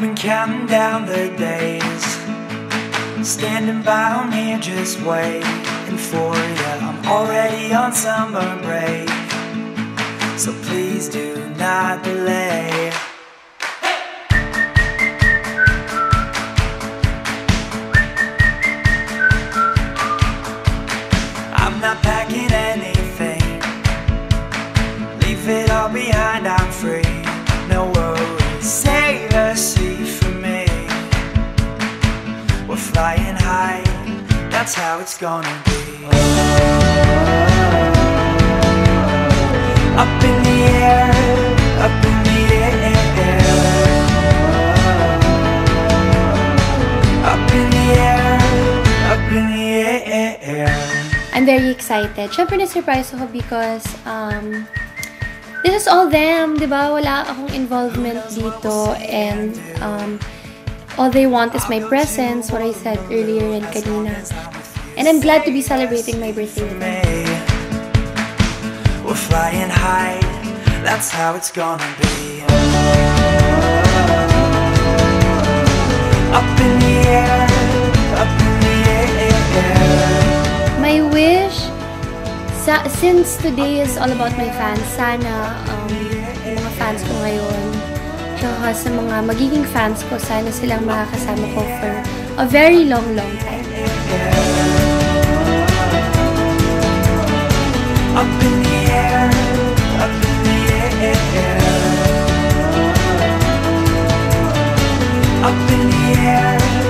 been counting down the days. Standing by on here just waiting for you I'm already on summer break. So please do not delay. I'm not packing anything. Leave it all behind, flying high, that's how it's gonna be Up in the air, up in the air Up in the air, up in the air I'm very excited. Siyempre, na-surprise ako because um, this is all them, di ba? Wala akong involvement dito and um, all they want is my presence, what I said earlier in kanina. And I'm glad to be celebrating my birthday with them. We're flying high, that's how it's gonna be. Up in the air, up in the air. My wish, since today is all about my fans, sana um, mga fans ko ngayon, tsaka sa mga magiging fans ko, sana silang makakasama ko for a very long, long time. Up in the air, up in the air. Up in the air.